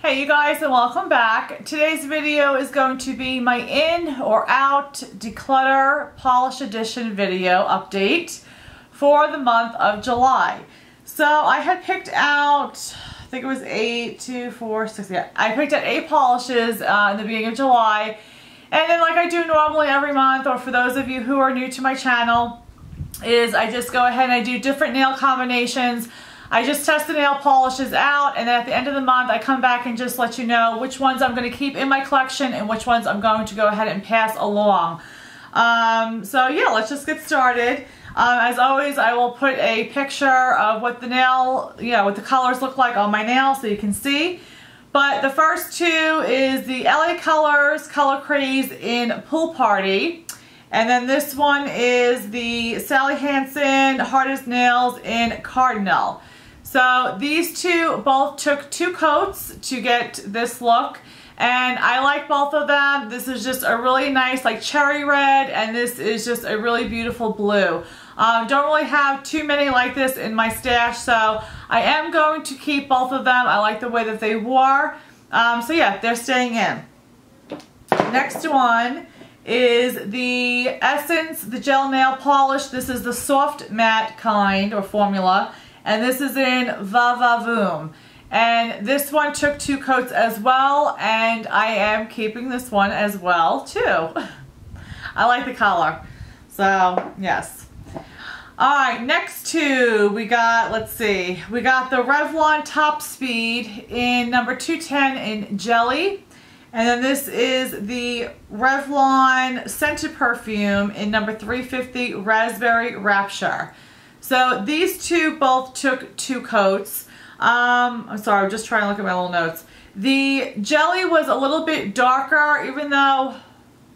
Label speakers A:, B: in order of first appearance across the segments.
A: Hey you guys and welcome back. Today's video is going to be my in or out declutter polish edition video update for the month of July. So I had picked out, I think it was eight, two, four, six, yeah. I picked out eight polishes uh, in the beginning of July. And then like I do normally every month, or for those of you who are new to my channel, is I just go ahead and I do different nail combinations I just test the nail polishes out and then at the end of the month I come back and just let you know which ones I'm going to keep in my collection and which ones I'm going to go ahead and pass along. Um, so yeah, let's just get started. Um, as always, I will put a picture of what the nail, you know, what the colors look like on my nail so you can see. But the first two is the LA Colors Color Craze in Pool Party. And then this one is the Sally Hansen Hardest Nails in Cardinal. So these two both took two coats to get this look and I like both of them. This is just a really nice like cherry red and this is just a really beautiful blue. Um, don't really have too many like this in my stash so I am going to keep both of them. I like the way that they wore. Um, so yeah, they're staying in. Next one is the Essence, the gel nail polish. This is the soft matte kind or formula and this is in Va Va Voom. And this one took two coats as well, and I am keeping this one as well too. I like the color. So, yes. Alright, next two, we got, let's see, we got the Revlon Top Speed in number 210 in Jelly. And then this is the Revlon Scented Perfume in number 350 Raspberry Rapture. So these two both took two coats. Um, I'm sorry, I'm just trying to look at my little notes. The jelly was a little bit darker, even though,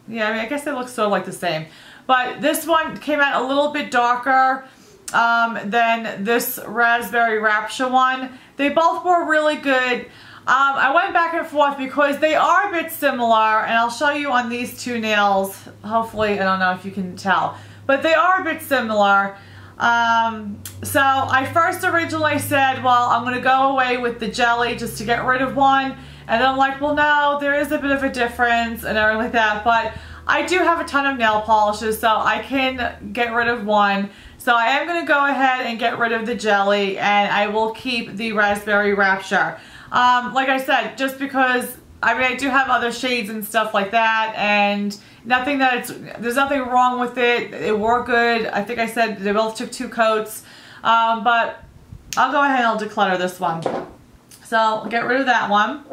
A: yeah, I mean, I guess they look sort of like the same. But this one came out a little bit darker um, than this Raspberry Rapture one. They both were really good. Um, I went back and forth because they are a bit similar, and I'll show you on these two nails. Hopefully, I don't know if you can tell. But they are a bit similar. Um, so I first originally said, well, I'm going to go away with the jelly just to get rid of one. And then I'm like, well, no, there is a bit of a difference and everything like that. But I do have a ton of nail polishes, so I can get rid of one. So I am going to go ahead and get rid of the jelly and I will keep the Raspberry Rapture. Um, like I said, just because I mean, I do have other shades and stuff like that, and nothing that it's, there's nothing wrong with it. It wore good. I think I said they both took two coats, um, but I'll go ahead and I'll declutter this one. So get rid of that one.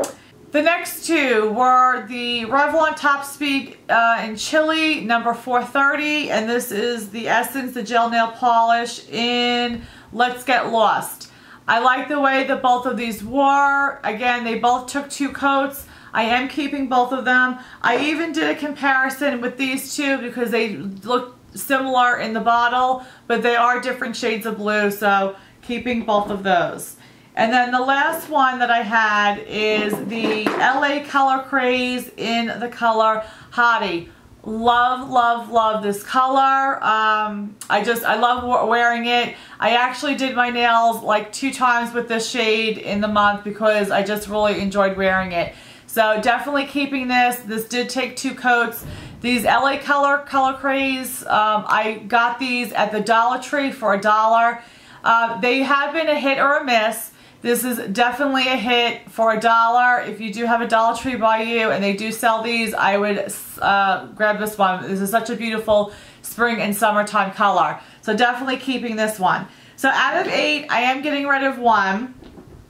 A: The next two were the Revlon Top Speed uh, in Chili, number 430, and this is the Essence, the gel nail polish in Let's Get Lost. I like the way that both of these wore. Again, they both took two coats. I am keeping both of them. I even did a comparison with these two because they look similar in the bottle, but they are different shades of blue, so keeping both of those. And then the last one that I had is the LA Color Craze in the color Hottie. Love, love, love this color. Um, I just, I love wearing it. I actually did my nails like two times with this shade in the month because I just really enjoyed wearing it. So definitely keeping this. This did take two coats. These LA Color Color Craze, um, I got these at the Dollar Tree for a dollar. Uh, they have been a hit or a miss. This is definitely a hit for a dollar. If you do have a Dollar Tree by you and they do sell these, I would uh, grab this one. This is such a beautiful spring and summertime color. So definitely keeping this one. So out of eight, I am getting rid of one.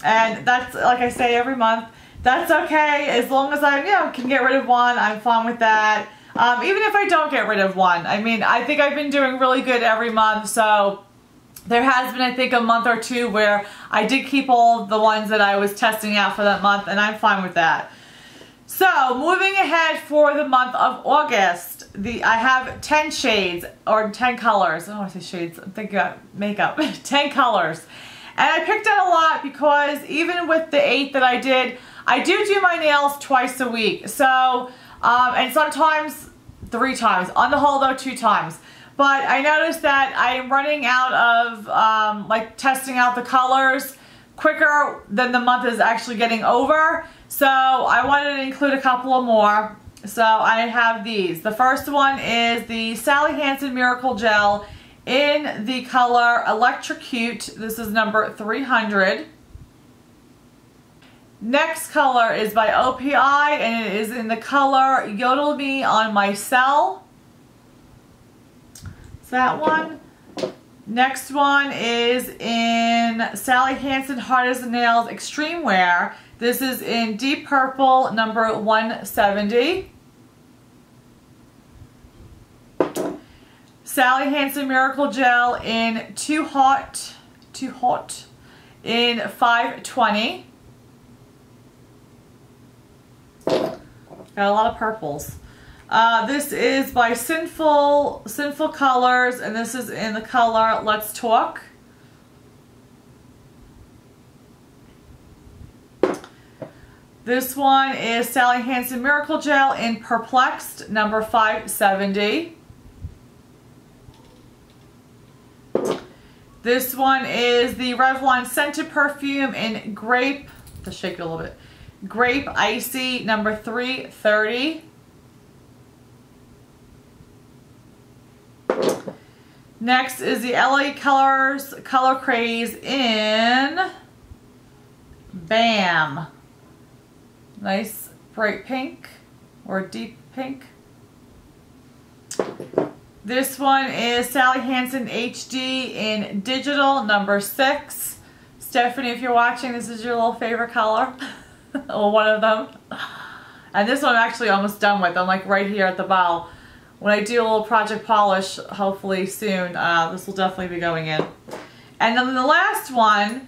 A: And that's, like I say every month, that's okay. As long as I, you know, can get rid of one, I'm fine with that. Um, even if I don't get rid of one. I mean, I think I've been doing really good every month, so there has been, I think, a month or two where I did keep all the ones that I was testing out for that month, and I'm fine with that. So, moving ahead for the month of August, the I have 10 shades, or 10 colors. I don't want to say shades, I'm thinking about makeup. 10 colors. And I picked out a lot because even with the 8 that I did, I do do my nails twice a week. So, um, and sometimes three times. On the whole though, two times. But I noticed that I am running out of um, like testing out the colors quicker than the month is actually getting over. So I wanted to include a couple of more. So I have these. The first one is the Sally Hansen Miracle Gel in the color Electrocute. This is number 300. Next color is by OPI and it is in the color Yodel Me on My Cell. Is that one? Next one is in Sally Hansen Hard as Nails Extreme Wear. This is in Deep Purple, number 170. Sally Hansen Miracle Gel in Too Hot, Too Hot in 520. A lot of purples. Uh, this is by Sinful, Sinful Colors, and this is in the color Let's Talk. This one is Sally Hansen Miracle Gel in Perplexed, number 570. This one is the Revlon Scented Perfume in Grape, Let's shake it a little bit, Grape Icy, number 330. Next is the LA Colors Color Craze in BAM. Nice bright pink or deep pink. This one is Sally Hansen HD in digital number six. Stephanie, if you're watching, this is your little favorite color. or one of them. And this one I'm actually almost done with. I'm like right here at the bow when I do a little project polish, hopefully soon, uh, this will definitely be going in. And then the last one,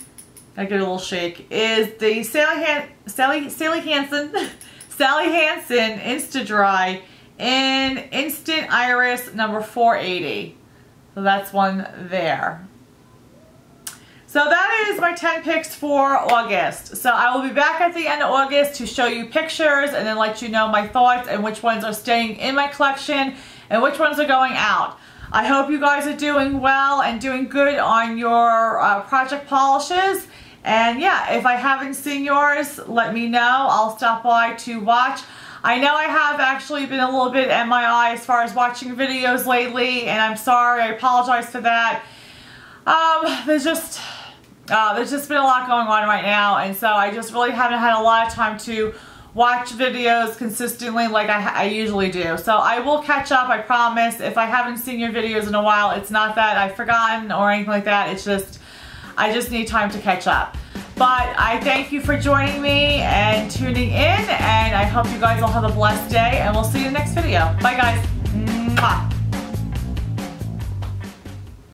A: I get a little shake, is the Sally, Han Sally, Sally Hansen, Sally Hansen Insta Dry in Instant Iris number 480. So that's one there. So that is my 10 picks for August. So I will be back at the end of August to show you pictures and then let you know my thoughts and which ones are staying in my collection and which ones are going out. I hope you guys are doing well and doing good on your uh, project polishes. And yeah, if I haven't seen yours, let me know. I'll stop by to watch. I know I have actually been a little bit MIA as far as watching videos lately, and I'm sorry. I apologize for that. Um, there's just uh, there's just been a lot going on right now, and so I just really haven't had a lot of time to watch videos consistently like I, I, usually do. So I will catch up, I promise. If I haven't seen your videos in a while, it's not that I've forgotten or anything like that. It's just, I just need time to catch up. But I thank you for joining me and tuning in, and I hope you guys all have a blessed day, and we'll see you in the next video. Bye, guys. Mwah.